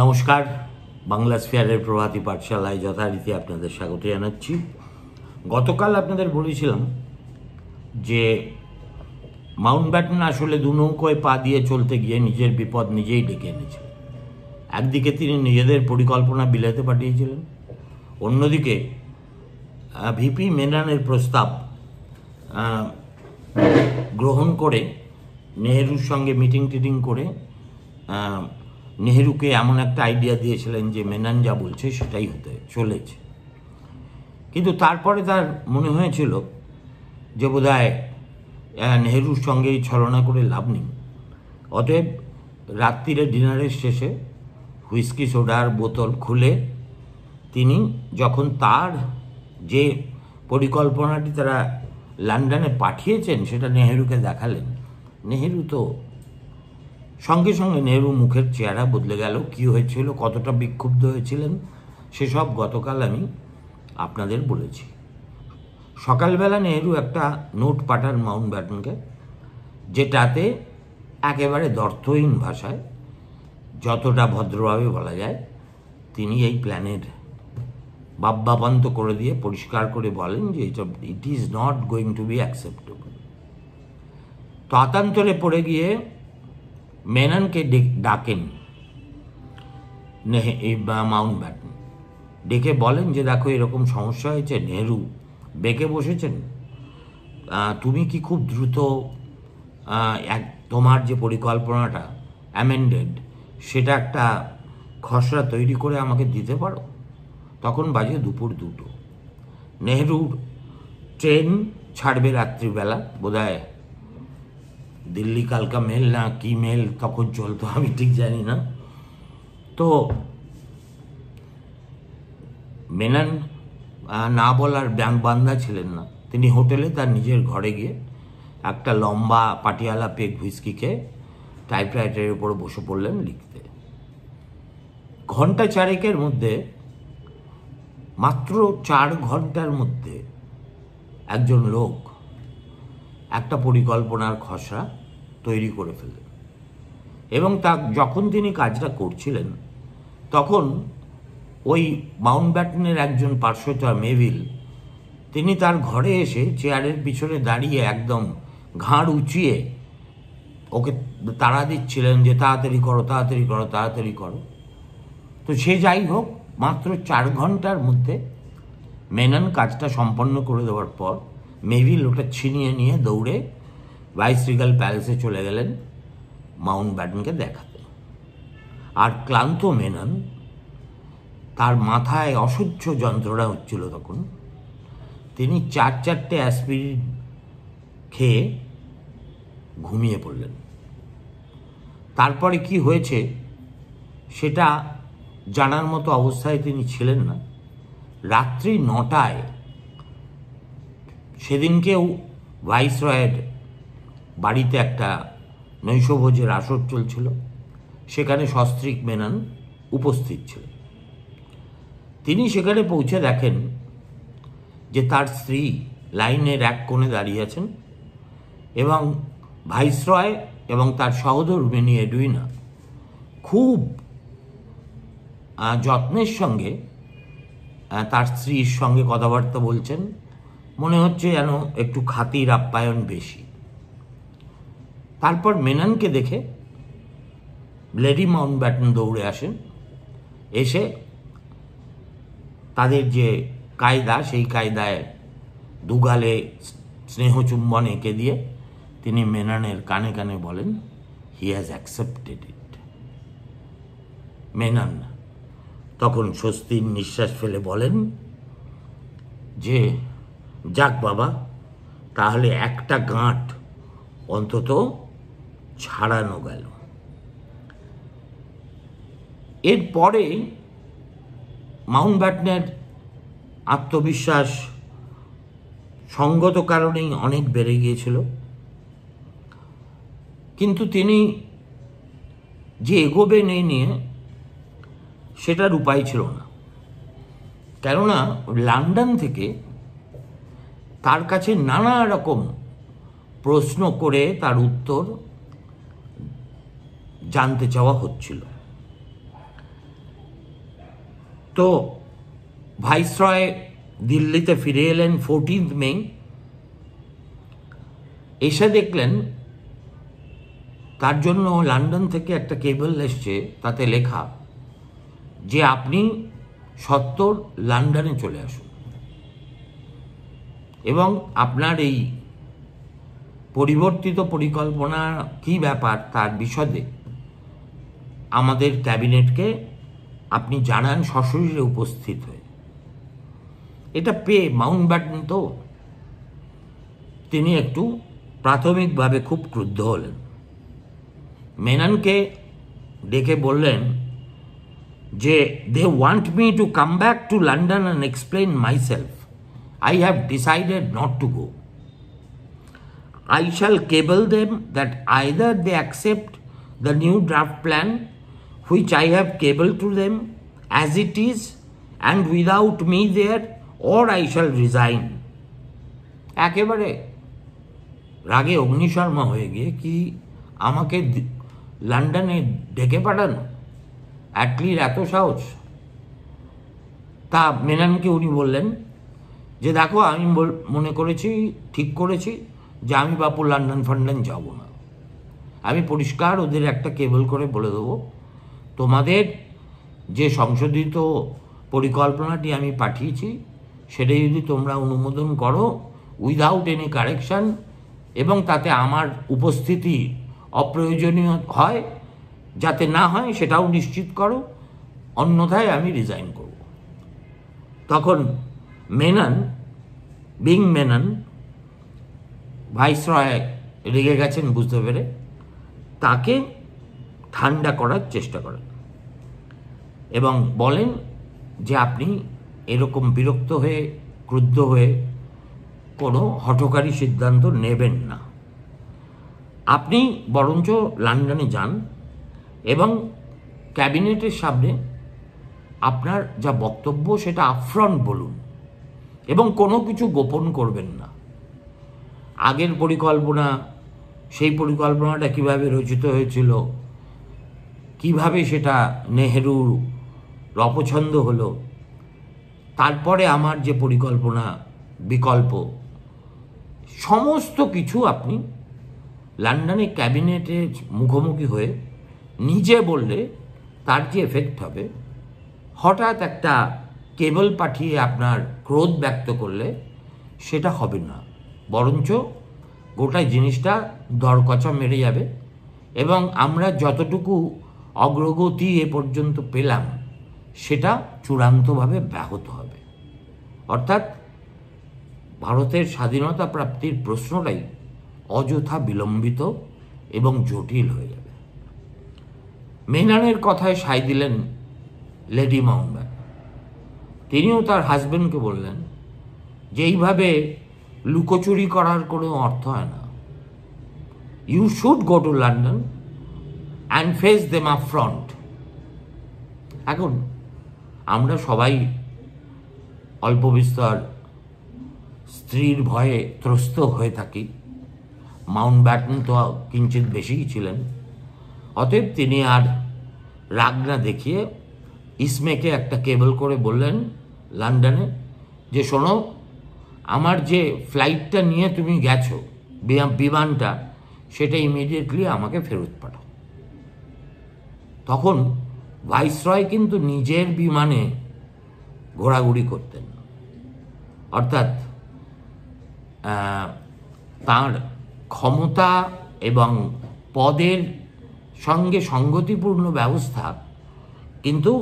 নমস্কার, বাংলা স্ফেয়ারের প্রভাতী পাঠশালায় যথারীতি আপনাদের স্বাগত জানাচ্ছি। গতকাল আপনাদের বলেছিলাম যে মাউন্ট ব্যাটন আসলে দু নৌকোয় পা দিয়ে চলতে গিয়ে নিজের বিপদ নিজেই ডেকে এনেছিলেন একদিকে তিনি নিজেদের পরিকল্পনা বিলাতে পাঠিয়েছিলেন, অন্যদিকে ভিপি মেনানের প্রস্তাব গ্রহণ করে, নেহেরুর সঙ্গে মিটিং টিটিং করে নেহেরুকে এমন একটা আইডিয়া দিয়েছিলেন যে মেনান যা বলছে সেটাই হতে চলেছে। কিন্তু তারপরে তার মনে হয়েছিল যে বোধহয় আহ, নেহেরুর সঙ্গেই ছলনা করে লাভ নেই। অতএব রাত্রিরে ডিনারের শেষে হুইস্কি সোডার বোতল খুলে তিনি যখন তার যে পরিকল্পনাটি তারা লন্ডনে পাঠিয়েছেন সেটা নেহেরুকে দেখালেন। নেহেরু তো সঙ্গে সঙ্গে নেহেরু মুখের চেহারা বদলে গেল। কি হয়েছিল, কতটা বিক্ষুব্ধ হয়েছিলেন, সেসব গতকাল আমি আপনাদের বলেছি। সকালবেলা নেহেরু একটা নোট পাঠান মাউন্ট ব্যাটনকে, যেটাতে একেবারে দর্থহীন ভাষায় যতটা ভদ্রভাবে বলা যায়, তিনি এই প্ল্যানের বাব্যাপান্ত করে দিয়ে পরিষ্কার করে বলেন যে এটা it is not going to be acceptable ততান্তরে পড়ে গিয়ে মেননকে ডাকেন। Mountbatten. ডেকে বলেন যে, দেখো, এরকম সমস্যা হয়েছে, নেহরু বেঁকে বসেছেন। তুমি কি খুব দ্রুত এক, তোমার যে পরিকল্পনাটা অ্যামেন্ডেড সেটা একটা খসড়া তৈরি করে আমাকে দিতে পারো? তখন বাজে দুপুর দুটো। নেহরুর ট্রেন ছাড়বে রাত্রিবেলা, বোধহয় দিল্লি কালকা মেল না কি মেল তখন চলতো আমি ঠিক জানি না। তো মেনান না বলার ব্যাংক বান্ধা ছিলেন না। তিনি হোটেলে তার নিজের ঘরে গিয়ে একটা লম্বা পাটিয়ালা পেক হুইস্কি খেয়ে টাইপরাইটারের উপর বসে পড়লেন লিখতে। ঘণ্টা চারেকের মধ্যে, মাত্র চার ঘণ্টার মধ্যে একজন লোক একটা পরিকল্পনার খসড়া তৈরি করে ফেললেন এবং তা যখন তিনি কাজটা করছিলেন, তখন ওই মাউন্ট ব্যাটনের একজন পার্শ্বচর মেভিল, তিনি তার ঘরে এসে চেয়ারের পিছনে দাঁড়িয়ে একদম ঘাড় উঁচিয়ে ওকে তাড়া দিচ্ছিলেন যে, তাড়াতাড়ি করো তাড়াতাড়ি করো তাড়াতাড়ি করো। তো সে যাই হোক, মাত্র চার ঘণ্টার মধ্যে মেনন কাজটা সম্পন্ন করে দেওয়ার পর মেভিল ওটা ছিনিয়ে নিয়ে দৌড়ে ভাইসরিগাল প্যালেসে চলে গেলেন মাউন্ট ব্যাটনকে দেখাতে। আর ক্লান্ত মেনন, তার মাথায় অসহ্য যন্ত্রণা হচ্ছিল তখন। তিনি চার চারটে অ্যাসপিরিন খেয়ে ঘুমিয়ে পড়লেন। তারপরে কি হয়েছে সেটা জানার মতো অবস্থায় তিনি ছিলেন না। রাত্রি নটায় সেদিনকেও ভাইসরয়ের বাড়িতে একটা নৈশভোজের আসর চলছিল। সেখানে সস্ত্রীক মেনন উপস্থিত ছিলেন তিনি সেখানে পৌঁছে দেখেন যে তার স্ত্রী লাইনের এক কোণে দাঁড়িয়ে আছেন এবং ভাইসরয় এবং তার সহধর্মিনী এডুইনা খুব যত্নের সঙ্গে তার স্ত্রীর সঙ্গে কথাবার্তা বলছেন। মনে হচ্ছে যেন একটু খাতির আপ্যায়ন বেশি। তারপর মেননকে দেখে লেডি মাউন্ট ব্যাটন দৌড়ে আসেন। এসে তাদের যে কায়দা, সেই কায়দায় দুগালে স্নেহচুম্বন এঁকে দিয়ে তিনি মেননের কানে কানে বলেন he has accepted it Menon তখন স্বস্তির নিঃশ্বাস ফেলে বলেন যে যাক বাবা, তাহলে একটা গাঁট অন্তত ছাড়ানো গেল। এরপরে মাউন্ট ব্যাটনের আত্মবিশ্বাস সঙ্গত কারণেই অনেক বেড়ে গিয়েছিল। কিন্তু তিনি যে এগোবেন এই নিয়ে সেটার উপায় ছিল না। কেননা, লন্ডন থেকে তার কাছে নানা রকম প্রশ্ন করে তার উত্তর জানতে চাওয়া হচ্ছিল। তো ভাইসরয় দিল্লিতে ফিরে এলেন ফোরটিন্থ মে এসে দেখলেন তার জন্য লন্ডন থেকে একটা কেবল এসছে, তাতে লেখা যে আপনি সত্তর লন্ডনে চলে আসুন। এবং আপনার এই পরিবর্তিত পরিকল্পনা কি ব্যাপার তার বিশদে আমাদের ক্যাবিনেটকে আপনি জানান, সশরীরে উপস্থিত হয়ে। এটা পেয়ে মাউন্ট ব্যাটন তো তিনি একটু প্রাথমিকভাবে খুব ক্রুদ্ধ হলেন। মেননকে ডেকে বললেন যে they want me to come back to London and explain myself I have decided not to go I shall cable them that either they accept the new draft plan, which I have cabled to them as it is and without me there, or I shall resign. একেবারে রাগে অগ্নিশর্মা হয়ে গিয়ে কি আমাকে লন্ডনে ডেকে পাঠানো অ্যাটলির এত সাহস তা মেনানকে উনি বললেন যে দেখো, আমি মনে করেছি, ঠিক করেছি যে আমি বাপু লন্ডন ফন্ডন যাব না। আমি পরিষ্কার ওদের একটা কেবল করে বলে দেবো, তোমাদের যে সংশোধিত পরিকল্পনাটি আমি পাঠিয়েছি, সেটা যদি তোমরা অনুমোদন করো উইদাউট এনি কারেকশান এবং তাতে আমার উপস্থিতি অপ্রয়োজনীয় হয়, যাতে না হয় সেটাও নিশ্চিত করো, অন্যথায় আমি রিজাইন করব। তখন মেনন বিং মেনন, ভাইসরয় রেগে গেছেন বুঝতে পেরে, তাকে ঠান্ডা করার চেষ্টা করেন এবং বলেন যে আপনি এরকম বিরক্ত হয়ে, ক্রুদ্ধ হয়ে কোনো হঠকারী সিদ্ধান্ত নেবেন না। আপনি বরঞ্চ লন্ডনে যান এবং ক্যাবিনেটের সামনে আপনার যা বক্তব্য সেটা আফ্রন্ট বলুন। এবং কোনো কিছু গোপন করবেন না। আগের পরিকল্পনা, সেই পরিকল্পনাটা কীভাবে রচিত হয়েছিল, কীভাবে সেটা নেহেরুর অপছন্দ হলো, তারপরে আমার যে পরিকল্পনা, বিকল্প, সমস্ত কিছু আপনি লন্ডনে ক্যাবিনেটের মুখোমুখি হয়ে নিজে বললে তার যে এফেক্ট হবে, হঠাৎ একটা কেবল পাঠিয়ে আপনার ক্রোধ ব্যক্ত করলে সেটা হবে না। বরঞ্চ গোটা জিনিসটা দরকচা মেরে যাবে এবং আমরা যতটুকু অগ্রগতি এ পর্যন্ত পেলাম, সেটা চূড়ান্তভাবে ব্যাহত হবে। অর্থাৎ ভারতের স্বাধীনতা প্রাপ্তির প্রশ্নটাই অযথা বিলম্বিত এবং জটিল হয়ে যাবে। মেনানের কথায় সাই দিলেন লেডি মাউন্টব্যাট তিনিও তার হাজবেন্ডকে বললেন যে, এইভাবে লুকোচুরি করার কোনো অর্থ হয় না। You should go to London and face them up front এখন আমরা সবাই অল্প বিস্তর স্ত্রীর ভয়ে ত্রস্ত হয়ে থাকি। মাউন্ট ব্যাটন তো কিঞ্চিত বেশিই ছিলেন। অতএব তিনি আর রাগ না দেখিয়ে ইসমেকে একটা কেবল করে বললেন লন্ডনে। যে শোনো, আমার যে ফ্লাইটটা নিয়ে তুমি গেছো বিমানটা, সেটা ইমিডিয়েটলি আমাকে ফেরত পাঠাও। তখন ভাইসরয় কিন্তু নিজের বিমানে ঘোরাঘুরি করতেন অর্থাৎ তার ক্ষমতা এবং পদের সঙ্গে সঙ্গতিপূর্ণ ব্যবস্থা কিন্তু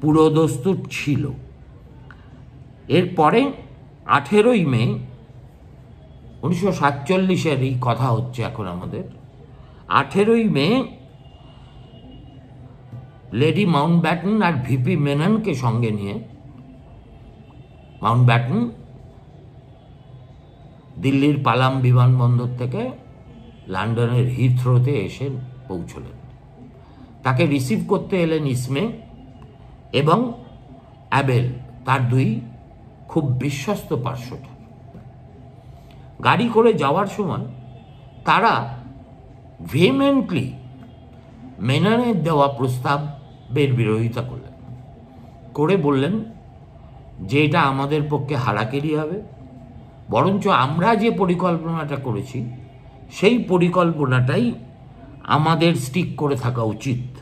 পুরোদস্তুর ছিল। এরপরে আঠেরোই মে উনিশশো সাতচল্লিশের এই কথা হচ্ছে এখন আমাদের। আঠেরোই মে লেডি মাউন্ট ব্যাটন আর ভিপি মেননকে সঙ্গে নিয়ে মাউন্ট ব্যাটন দিল্লির পালাম বিমানবন্দর থেকে লন্ডনের হিথ্রোতে এসে পৌঁছলেন। তাকে রিসিভ করতে এলেন ইসমে এবং অ্যাবেল, তার দুই খুব বিশ্বস্ত পার্শ্বটা। গাড়ি করে যাওয়ার সময় তারা ভেমেন্টলি মেনানের দেওয়া প্রস্তাবের বিরোধিতা করলেন। করে বললেন যে এটা আমাদের পক্ষে হারাকেরি হবে। বরঞ্চ আমরা যে পরিকল্পনাটা করেছি, সেই পরিকল্পনাটাই আমাদের স্টিক করে থাকা উচিত।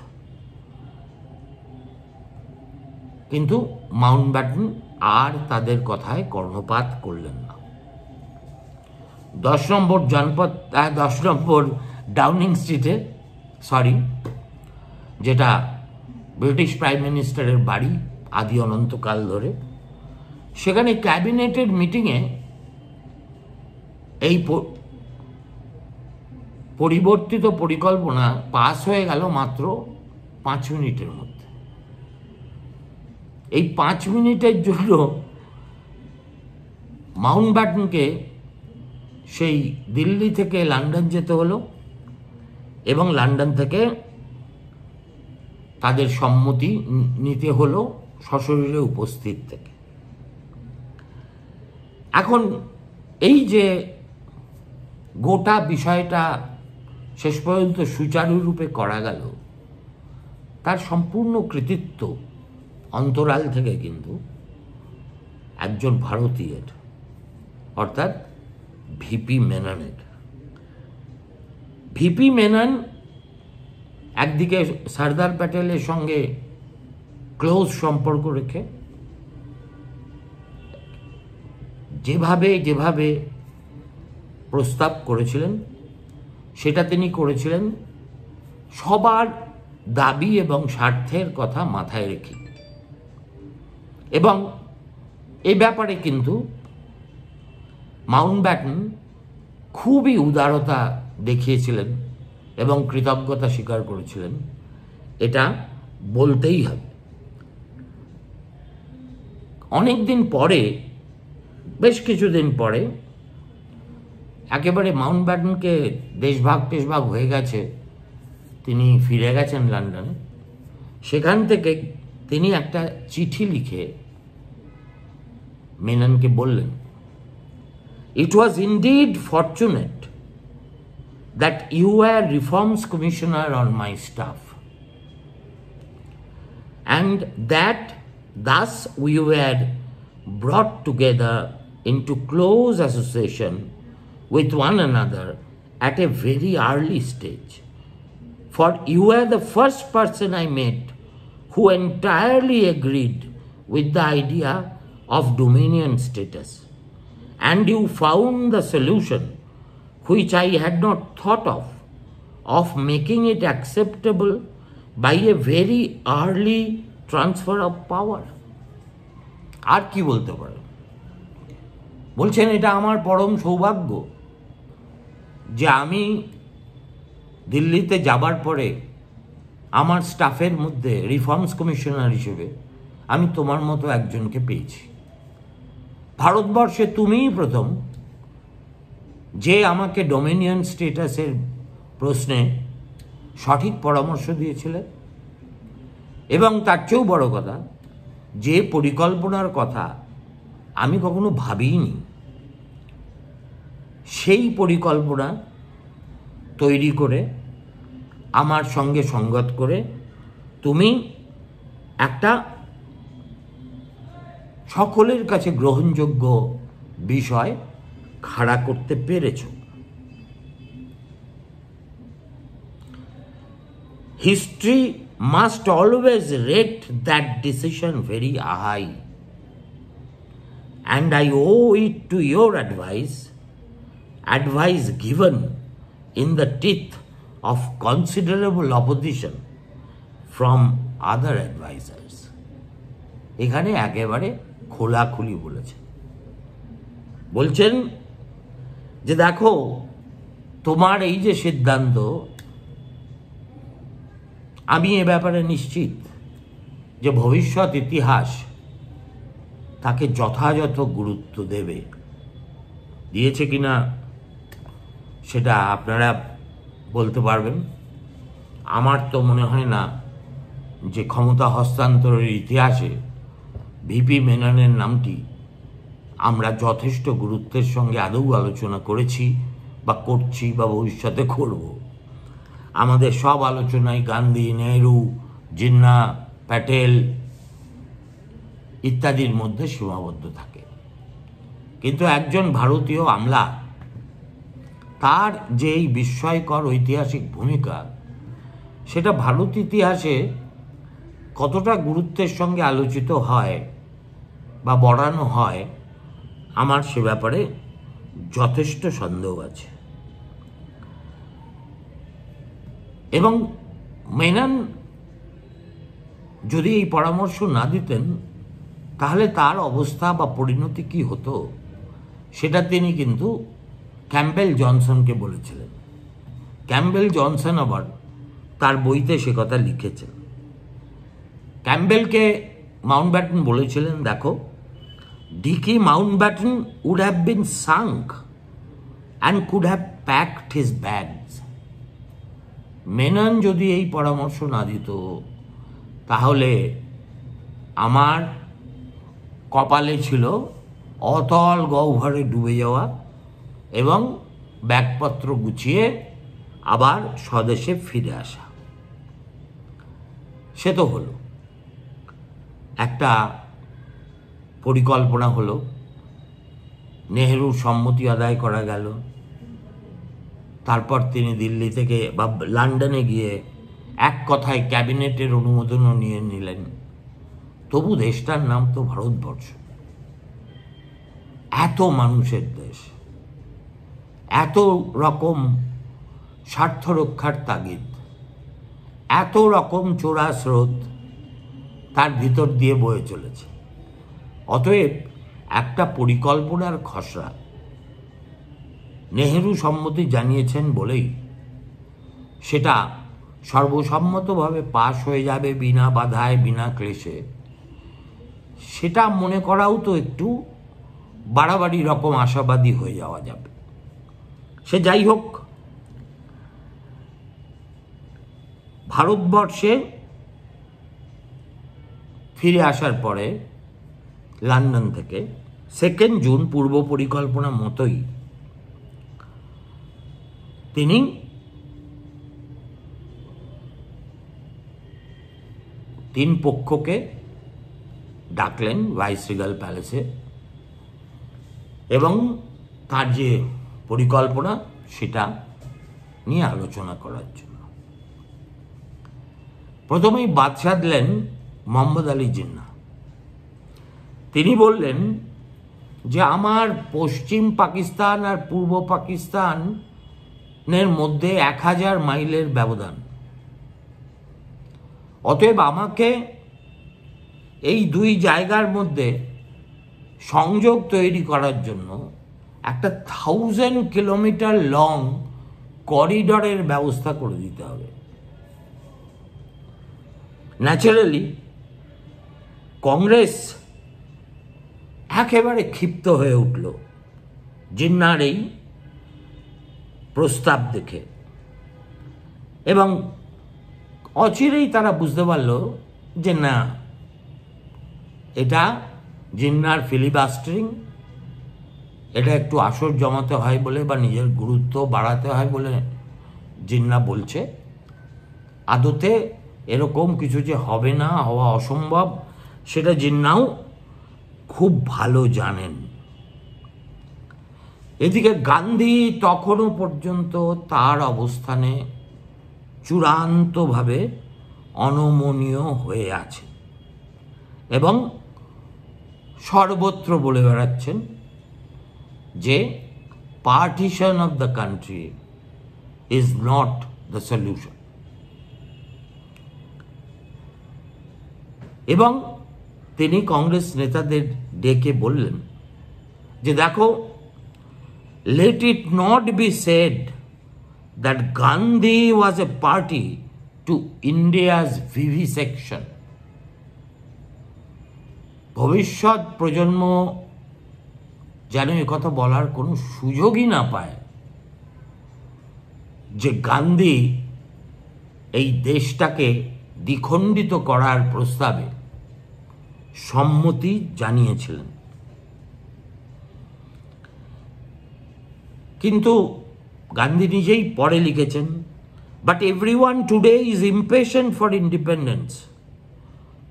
কিন্তু মাউন্ট ব্যাটন আর তাদের কথায় কর্ণপাত করলেন না। দশ নম্বর জনপদ দশ নম্বর ডাউনিং স্ট্রিটে সরি যেটা ব্রিটিশ প্রাইম মিনিস্টারের বাড়ি আদি অনন্তকাল ধরে, সেখানে ক্যাবিনেটের মিটিংয়ে এই পরিবর্তিত পরিকল্পনা পাস হয়ে গেল মাত্র পাঁচ মিনিটের মধ্যে। এই পাঁচ মিনিটের জন্য মাউন্ট ব্যাটনকে সেই দিল্লি থেকে লন্ডন যেতে হলো এবং লন্ডন থেকে তাদের সম্মতি নিতে হলো সশরীরে উপস্থিত থেকে। এখন এই যে গোটা বিষয়টা শেষ পর্যন্ত সুচারুরূপে করা গেল, তার সম্পূর্ণ কৃতিত্ব অন্তরাল থেকে কিন্তু একজন ভারতীয়ের অর্থাৎ ভিপি মেননের ভিপি মেনন একদিকে সর্দার প্যাটেলের সঙ্গে ক্লোজ সম্পর্ক রেখে যেভাবে যেভাবে প্রস্তাব করেছিলেন, সেটা তিনি করেছিলেন সবার দাবি এবং স্বার্থের কথা মাথায় রেখে। এবং এ ব্যাপারে কিন্তু মাউন্ট ব্যাটন খুবই উদারতা দেখিয়েছিলেন এবং কৃতজ্ঞতা স্বীকার করেছিলেন। এটা বলতেই হবে। অনেক দিন পরে, বেশ কিছুদিন পরে, একেবারে মাউন্ট ব্যাটনকে দেশভাগ টেশভাগ হয়ে গেছে, তিনি ফিরে গেছেন লন্ডনে। সেখান থেকে তিনি একটা চিঠি লিখে মেননকে বললেন it was indeed fortunate that you were reforms commissioner on my staff and that thus we were brought together into close association with one another at a very early stage for you were the first person i met who entirely agreed with the idea of dominion status and you found the solution which I had not thought of, of making it acceptable by a very early transfer of power. আর কি বলতে পারে বলছেন এটা আমার পরম সৌভাগ্য যে আমি দিল্লিতে যাবার পরে আমার স্টাফের মধ্যে রিফর্মস কমিশনার হিসেবে আমি তোমার মতো একজনকে পেয়েছি ভারতবর্ষে তুমিই প্রথম যে আমাকে ডোমিনিয়ন স্টেটাসের প্রশ্নে সঠিক পরামর্শ দিয়েছিলে। এবং তার চেয়েও বড় কথা, যে পরিকল্পনার কথা আমি কখনো ভাবিনি সেই পরিকল্পনা তৈরি করে, আমার সঙ্গে সঙ্গত করে তুমি একটা সকলের কাছে গ্রহণযোগ্য বিষয় খাড়া করতে পেরেছ। History must always rate that decision very high and I owe it to your advice advice given in the teeth of considerable opposition from other advisers এখানে একেবারে খোলাখুলি বলেছেন বলছেন যে দেখো, তোমার এই যে সিদ্ধান্ত, আমি এ ব্যাপারে নিশ্চিত যে ভবিষ্যৎ ইতিহাস তাকে যথাযথ গুরুত্ব দেবে। দিয়েছে কিনা সেটা আপনারা বলতে পারবেন। আমার তো মনে হয় না যে ক্ষমতা হস্তান্তরের ইতিহাসে ভিপি মেননের নামটি আমরা যথেষ্ট গুরুত্বের সঙ্গে আদৌ আলোচনা করেছি বা করছি বা ভবিষ্যতে করব। আমাদের সব আলোচনায় গান্ধী, নেহরু, জিন্না, প্যাটেল ইত্যাদির মধ্যে সীমাবদ্ধ থাকে। কিন্তু একজন ভারতীয় আমলা, তার যে এই বিস্ময়কর ঐতিহাসিক ভূমিকা, সেটা ভারত ইতিহাসে কতটা গুরুত্বের সঙ্গে আলোচিত হয় বা বড়ানো হয়, আমার সে ব্যাপারে যথেষ্ট সন্দেহ আছে। এবং মেনন যদি এই পরামর্শ না দিতেন, তাহলে তার অবস্থা বা পরিণতি কি হতো, সেটা তিনি কিন্তু ক্যাম্পেল জনসনকে বলেছিলেন। ক্যাম্পবেল জনসন আবার তার বইতে সে কথা লিখেছেন। ক্যাম্পবেলকে মাউন্ট ব্যাটন বলেছিলেন, দেখো। Dickie Mountbatten would have been sunk and could have packed his bags Menon যদি এই পরামর্শ না দিত, তাহলে আমার কপালে ছিল অতল গহ্বরে ডুবে যাওয়া এবং ব্যাগপত্র গুছিয়ে আবার স্বদেশে ফিরে আসা। সে তো হলো। একটা পরিকল্পনা হলো। নেহেরুর সম্মতি আদায় করা গেল। তারপর তিনি দিল্লি থেকে বা লন্ডনে গিয়ে এক কথায় ক্যাবিনেটের অনুমোদনও নিয়ে নিলেন। তবু দেশটার নাম তো ভারতবর্ষ। এত মানুষের দেশ। এত রকম স্বার্থ রক্ষার তাগিদ। এত রকম চোরা স্রোত তার ভিতর দিয়ে বয়ে চলেছে। অতএব একটা পরিকল্পনার খসড়া। নেহেরু সম্মতি জানিয়েছেন বলেই সেটা সর্বসম্মতভাবে পাশ হয়ে যাবে বিনা বাধায়, বিনা ক্লেশে। সেটা মনে করাও তো একটু বাড়াবাড়ি রকম আশাবাদী হয়ে যাওয়া যাবে। সে যাই হোক, ভারতবর্ষে ফিরে আসার পরে লন্ডন থেকে সেকেন্ড জুন পূর্ব পরিকল্পনা মতোই তিনি তিন পক্ষকে ডাকলেন ভাইসরিগাল প্যালেসে এবং তার যে পরিকল্পনা সেটা নিয়ে আলোচনা করার জন্য। প্রথমেই বাদ সাধলেন মোহাম্মদ আলী জিন্না তিনি বললেন যে আমার পশ্চিম পাকিস্তান আর পূর্ব পাকিস্তানের মধ্যে এক হাজার মাইলের ব্যবধান। অতএব আমাকে এই দুই জায়গার মধ্যে সংযোগ তৈরি করার জন্য একটা থাউজেন্ড কিলোমিটার লং করিডরের ব্যবস্থা করে দিতে হবে। ন্যাচারালি কংগ্রেস একেবারে ক্ষিপ্ত হয়ে উঠল। জিন্নার এই প্রস্তাব দেখে। এবং অচিরেই তারা বুঝতে পারল যে না, এটা জিন্নার ফিলিবাস্টারিং, এটা একটু আসর জমাতে হয় বলে বা নিজের গুরুত্ব বাড়াতে হয় বলে জিন্না বলছে। আদতে এরকম কিছু যে হবে না, হওয়া অসম্ভব সেটা জিন্নাও খুব ভালো জানেন। এদিকে গান্ধী তখনও পর্যন্ত তার অবস্থানে চূড়ান্তভাবে অনমনীয় হয়ে আছে এবং সর্বত্র বলে বেড়াচ্ছেন যে partition of the country is not the solution এবং তিনি কংগ্রেস নেতাদের ডেকে বললেন যে, দেখো let it not be said that Gandhi was a party to India's vivisection ভবিষ্যৎ প্রজন্ম যেন কথা বলার কোনো সুযোগই না পায় যে, গান্ধী এই দেশটাকে দ্বিখণ্ডিত করার প্রস্তাবে সম্মতি জানিয়েছিলেন। কিন্তু গান্ধী নিজেই পরে লিখেছেন but every one today is impatient for independence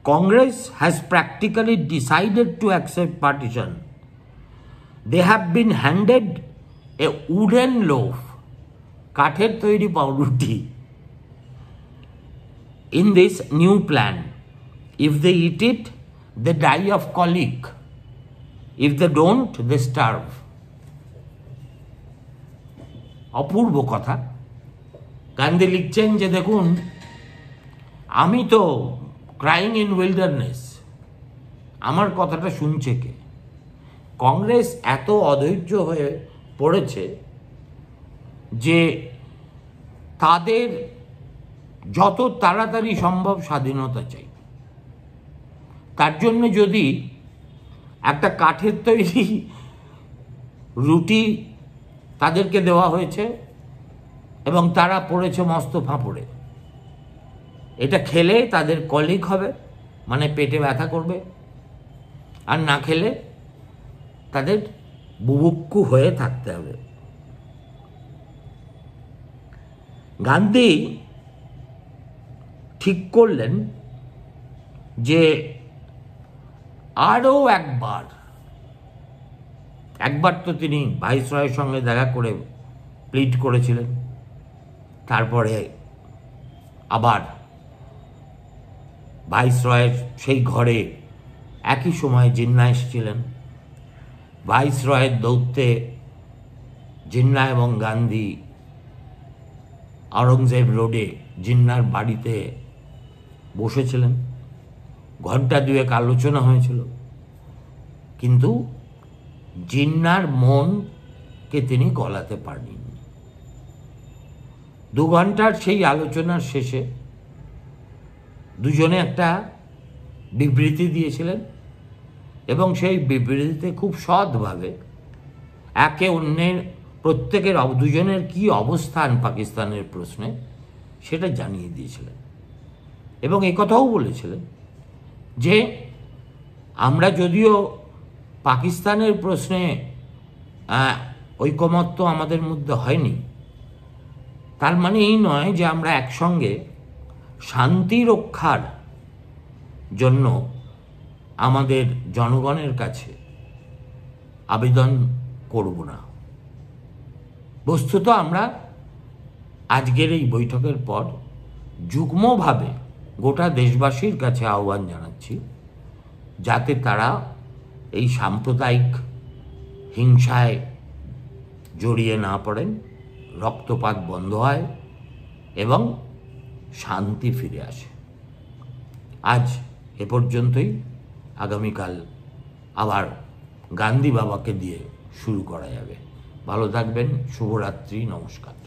Congress has practically decided to accept partition they have been handed a wooden loaf কাঠের তৈরি পাউরুটি in this new plan if they eat it they die of colic. If they don't, they starve. অপূর্ব কথা গান্ধী লিখছেন যে দেখুন আমি তো ক্রাইং ইন উইল্ডারনেস আমার কথাটা শুনছে কে কংগ্রেস এত অধৈর্য হয়ে পড়েছে যে তাদের যত তাড়াতাড়ি সম্ভব স্বাধীনতা চাই তার জন্য যদি একটা কাঠের তৈরি রুটি তাদেরকে দেওয়া হয়েছে এবং তারা পড়েছে মস্ত ফাঁপড়ে, এটা খেলে তাদের কলিক হবে মানে পেটে ব্যথা করবে। আর না খেলে তাদের বুভুক্ষু হয়ে থাকতে হবে। গান্ধী ঠিক করলেন যে আরও একবার একবার তো তিনি ভাইসরয়ের সঙ্গে দেখা করে প্লিট করেছিলেন, তারপরে আবার ভাইসরয়ের সেই ঘরে একই সময় জিন্না এসেছিলেন। ভাইসরয়ের দৌত্যে জিন্না এবং গান্ধী আওরঙ্গজেব রোডে জিন্নার বাড়িতে বসেছিলেন। ঘণ্টা দুয়েক আলোচনা হয়েছিল। কিন্তু জিন্নার মনকে তিনি গলাতে পারেননি। দু ঘণ্টার সেই আলোচনার শেষে দুজনে একটা বিবৃতি দিয়েছিলেন এবং সেই বিবৃতিতে খুব সৎভাবে একে অন্যের, প্রত্যেকের দুজনের কি অবস্থান পাকিস্তানের প্রশ্নে সেটা জানিয়ে দিয়েছিলেন। এবং কথাও বলেছিলেন যে আমরা যদিও পাকিস্তানের প্রশ্নে ঐকমত্য আমাদের মধ্যে হয়নি, তার মানে এই নয় যে আমরা একসঙ্গে শান্তি রক্ষার জন্য আমাদের জনগণের কাছে আবেদন করব না। বস্তুত আমরা আজকের এই বৈঠকের পর যুগ্মভাবে গোটা দেশবাসীর কাছে আহ্বান জানাচ্ছি যাতে তারা এই সাম্প্রদায়িক হিংসায় জড়িয়ে না পড়েন, রক্তপাত বন্ধ হয় এবং শান্তি ফিরে আসে। আজ এ পর্যন্তই। আগামীকাল আবার গান্ধী বাবাকে দিয়ে শুরু করা যাবে। ভালো থাকবেন, শুভরাত্রি, নমস্কার।